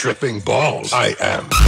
tripping balls. I am.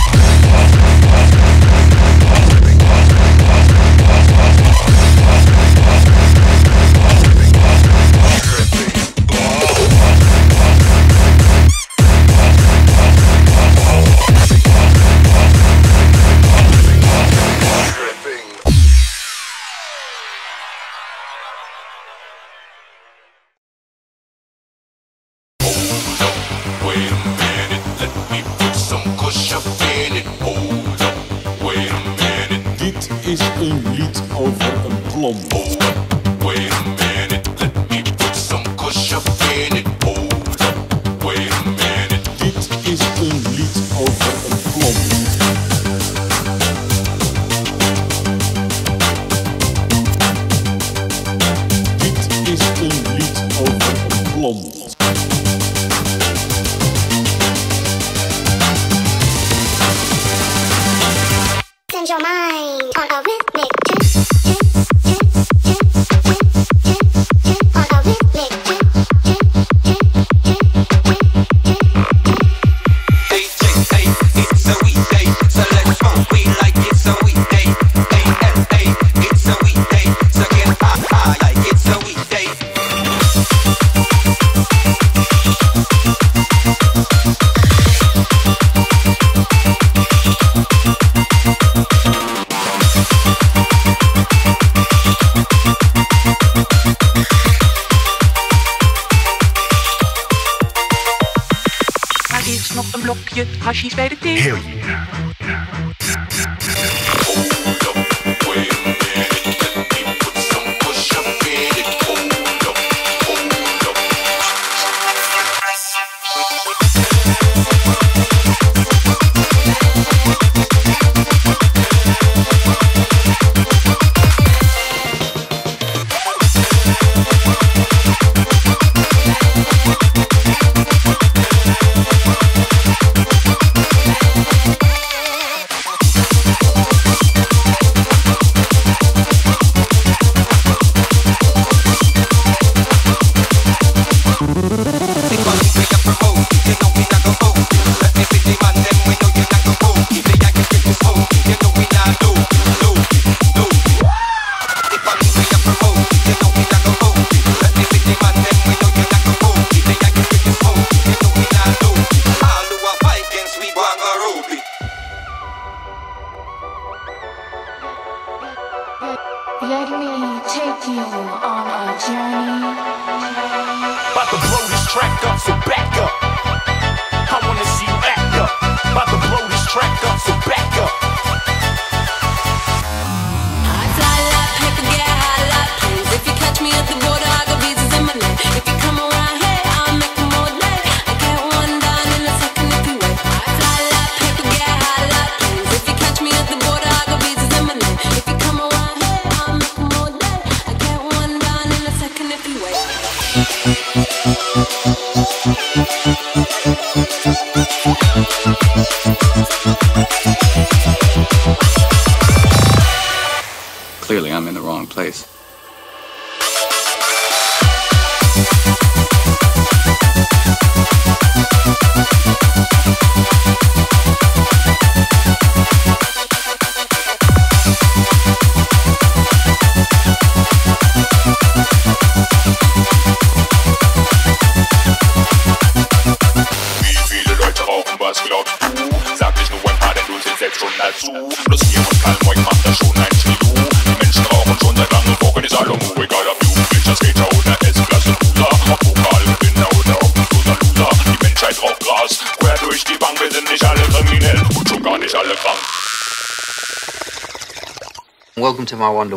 Welcome to my wonder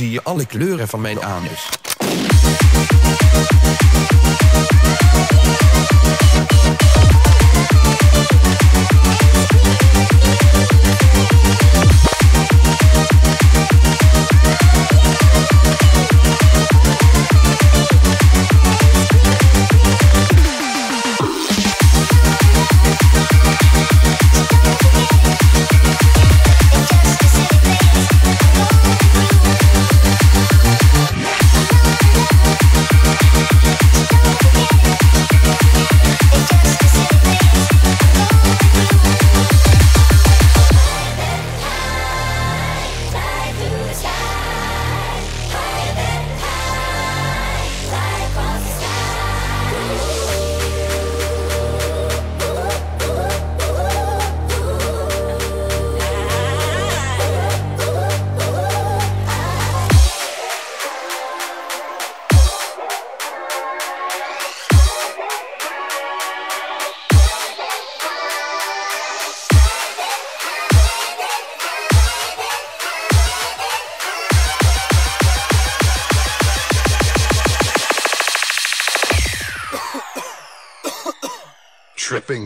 zie je alle kleuren van mijn anus.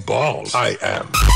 balls. I am.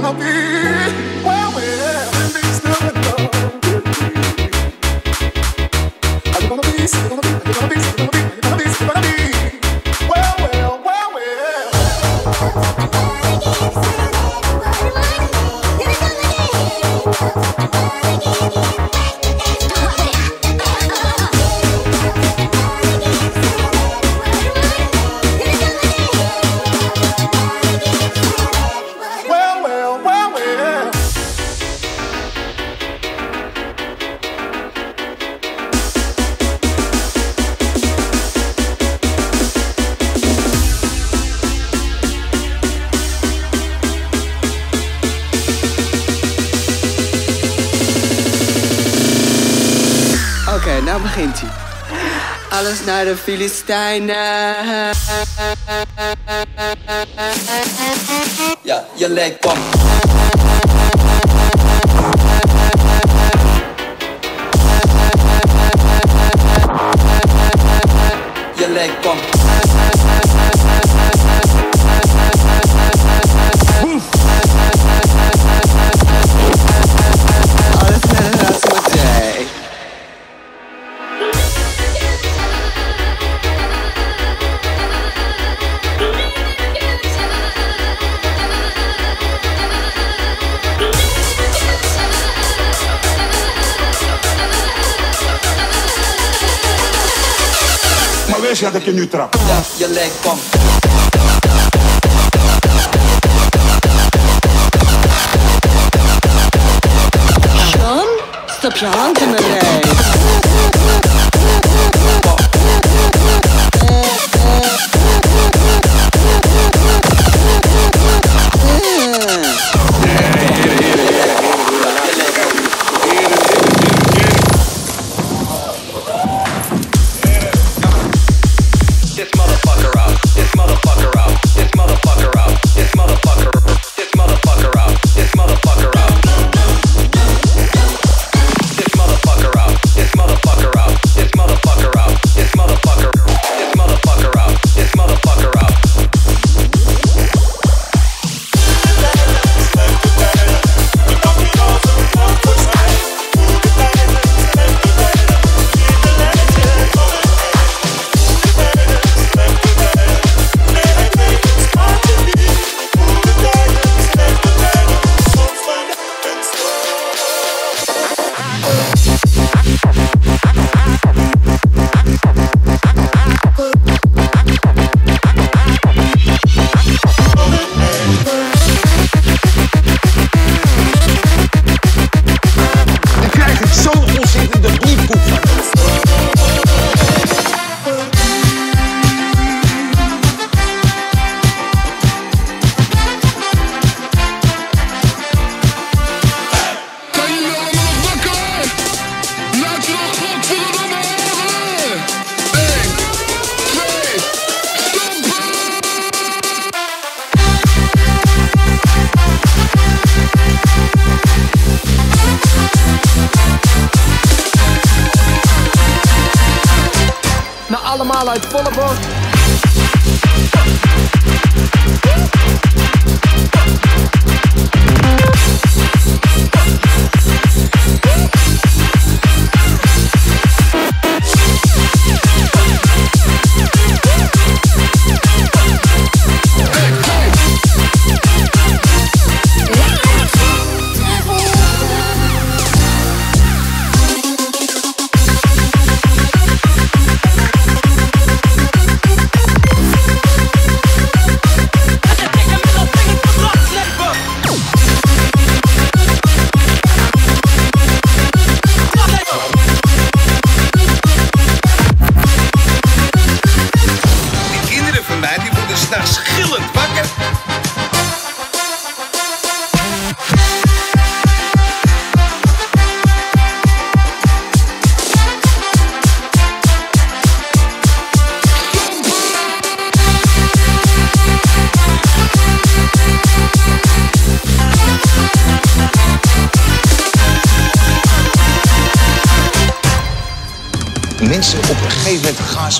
gonna be der Philisteiner. Yeah, your Leg bump. Maar wees je dat je nu trapt. Ja, je lijkt kom. John, stop je hand in mijn lijf.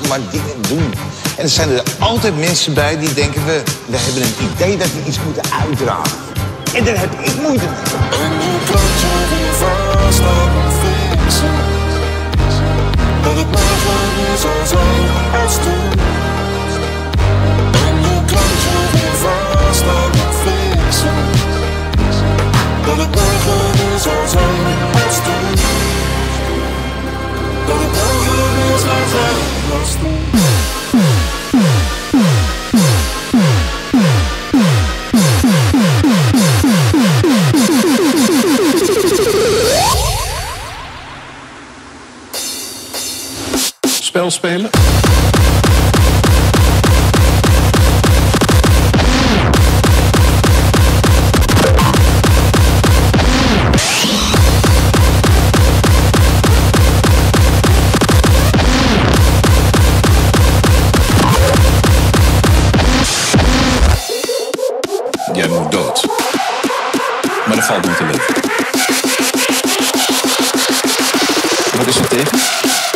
Maar dingen doen. En er zijn er altijd mensen bij die denken we, we hebben een idee dat we iets moeten uitdragen. En daar heb ik moeite mee. Dat zijn. Spel spelen? Jij moet dood. Maar dat valt niet te leven. Wat is er tegen?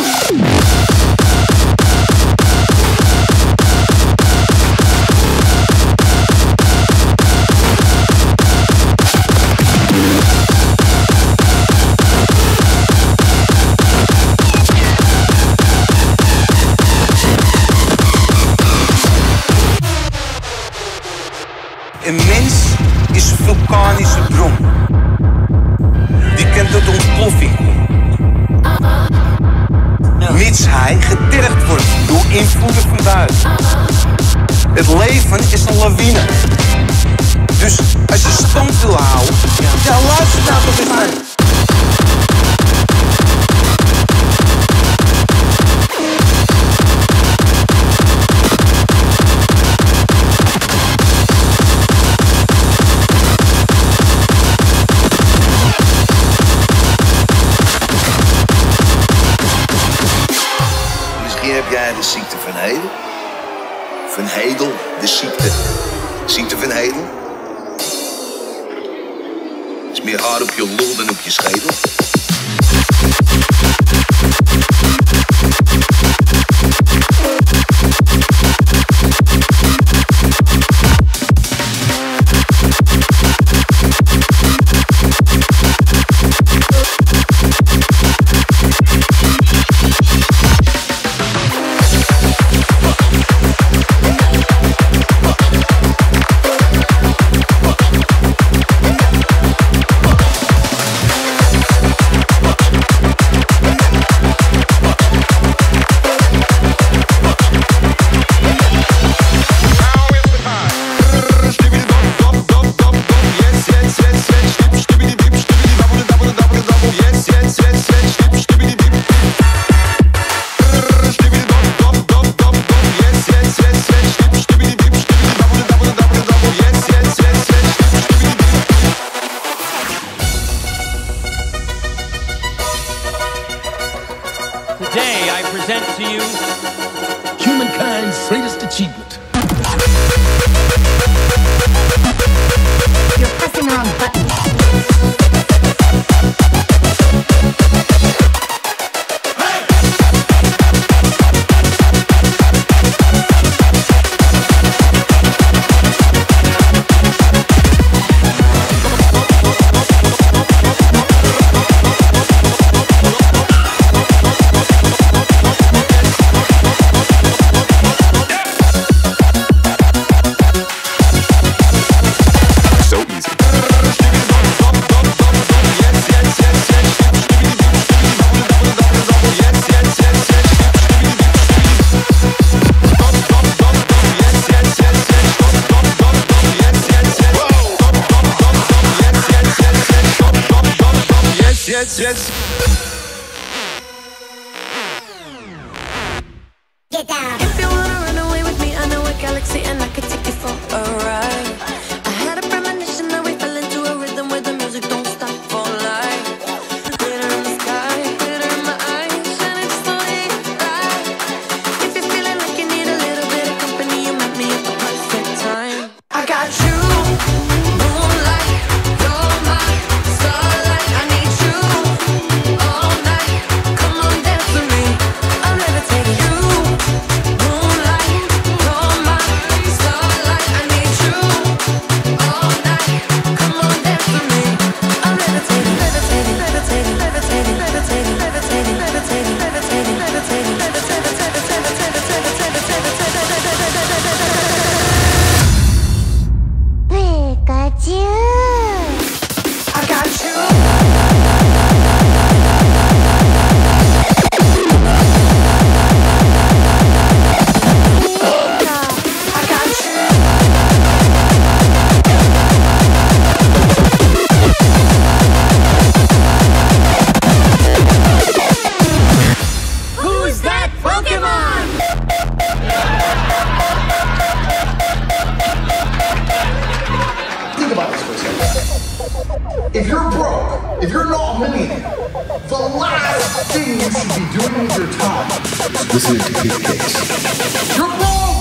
Het leven is een lawine. Dus als je stom wil houden, ja, luister nou op eens man. Hedel, de ziekte. Ziekte van Hedel? Is meer haar op je lol dan op je schedel. Yes. If you're broke, if you're not a millionaire, the last thing you should be doing with your time is listening to Pete You're broke!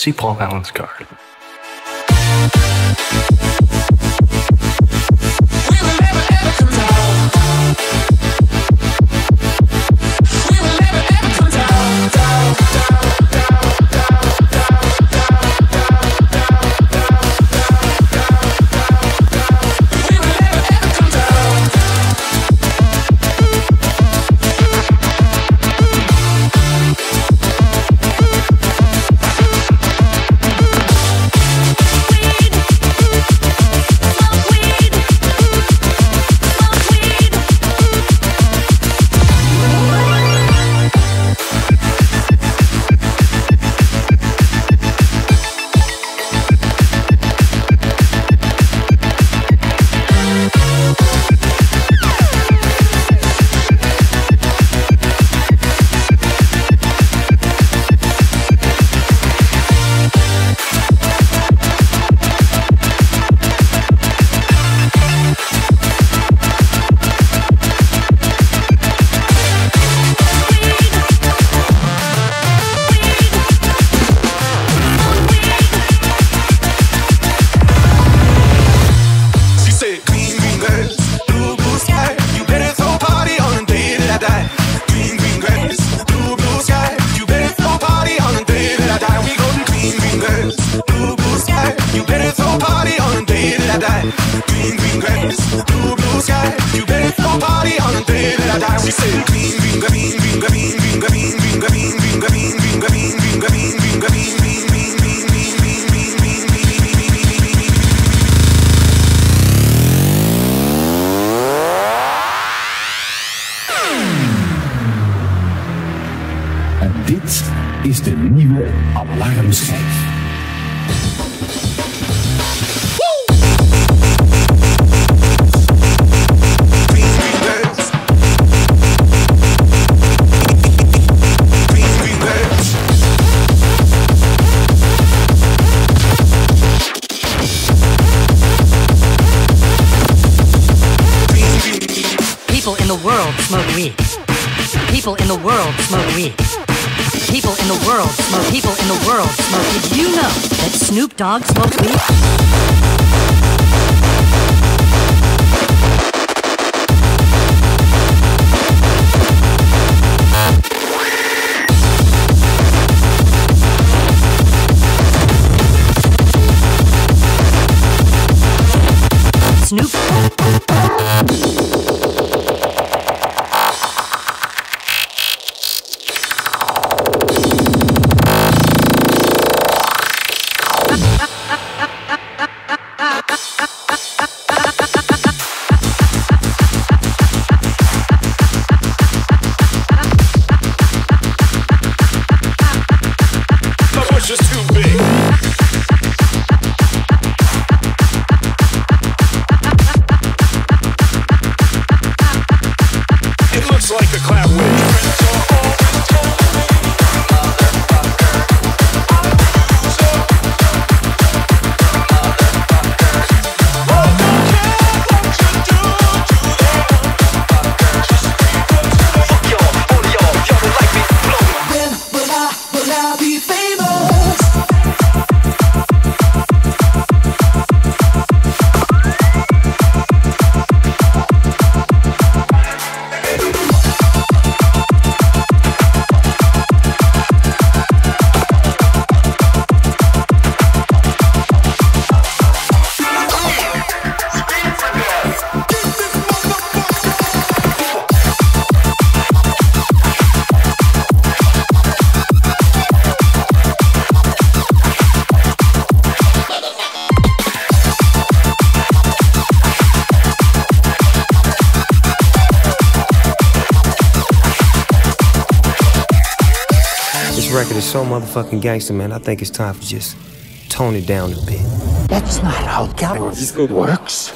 See Paul Allen's card. Green, Snoop Dogg smoke weed? So motherfucking gangster, man. I think it's time for just tone it down a bit. That's not how Galaxy works.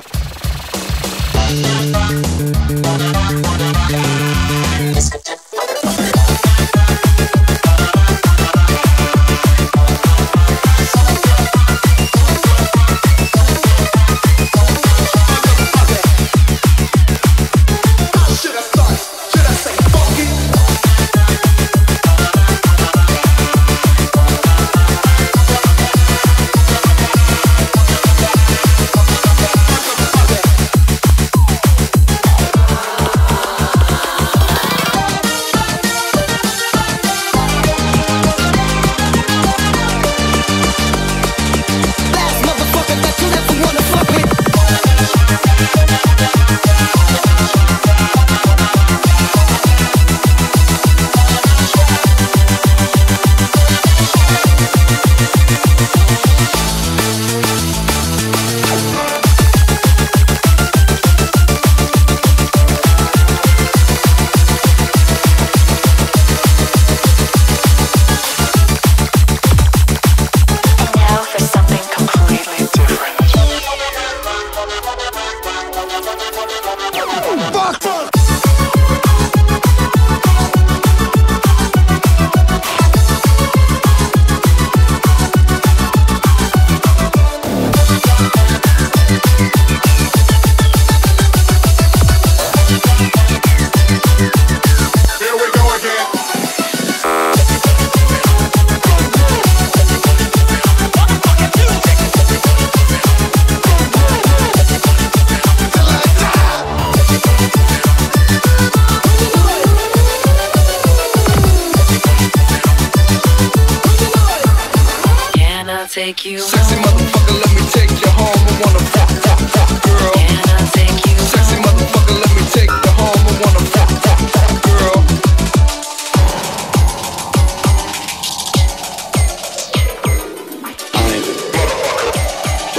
Take you Sexy motherfucker, let me take you home. I wanna fuck, fuck, fuck, girl. Can I take you Sexy motherfucker, let me take you home. I wanna fuck, fuck, fuck, girl.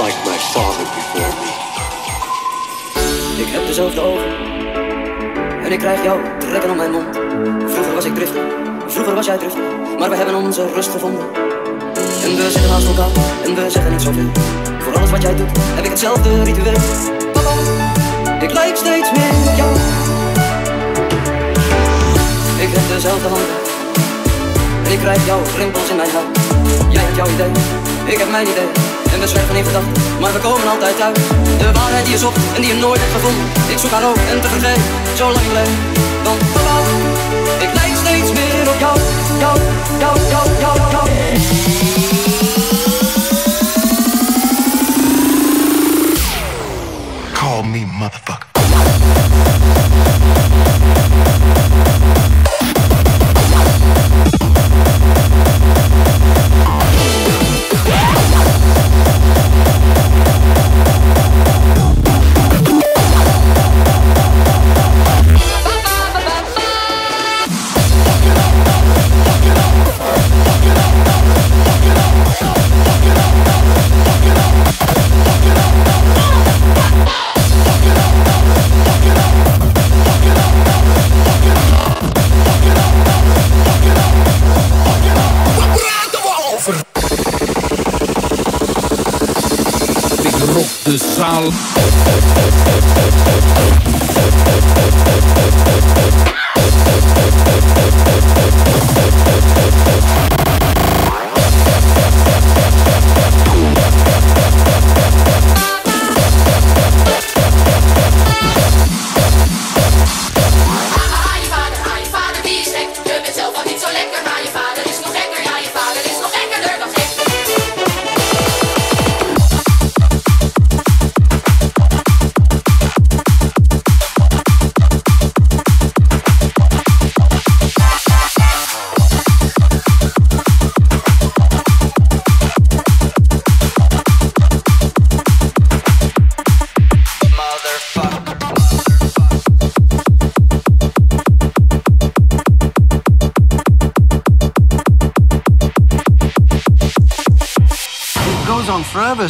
Like my father before me. Ik heb dezelfde ogen En ik krijg jou trekken om mijn mond Vroeger was ik driftig, vroeger was jij driftig Maar we hebben onze rust gevonden En we zitten naast elkaar En we zeggen niet zoveel. Voor alles wat jij doet Heb ik hetzelfde ritueel. Papa, ik lijk steeds meer op jou. Ik heb dezelfde handen. En ik krijg jouw rimpels in mijn huid Jij hebt jouw idee, ik heb mijn idee. En we zwerven in gedachten, maar we komen altijd uit. De waarheid die je zocht en die je nooit hebt gevonden. Ik zoek haar ook en te vergeven, zo lang geleden. Want ik lijk steeds meer op jou Jou, jou, jou, jou, jou motherfucker.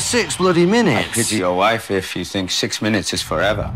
six bloody minutes. I pity your wife if you think six minutes is forever.